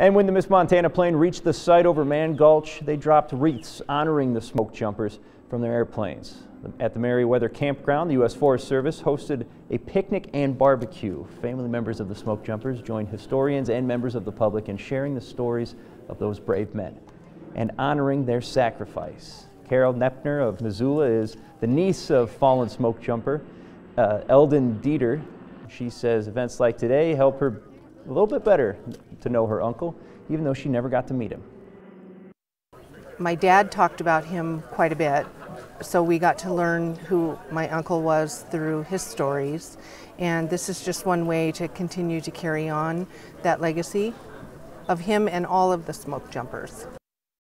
And when the Miss Montana plane reached the site over Mann Gulch, they dropped wreaths honoring the smoke jumpers from their airplanes. At the Meriwether Campground, the U.S. Forest Service hosted a picnic and barbecue. Family members of the smoke jumpers joined historians and members of the public in sharing the stories of those brave men and honoring their sacrifice. Carol Nepner of Missoula is the niece of fallen smoke jumper uh, Eldon Diettert. She says events like today help her a little bit better to know her uncle, even though she never got to meet him. My dad talked about him quite a bit, so we got to learn who my uncle was through his stories. And this is just one way to continue to carry on that legacy of him and all of the smoke jumpers.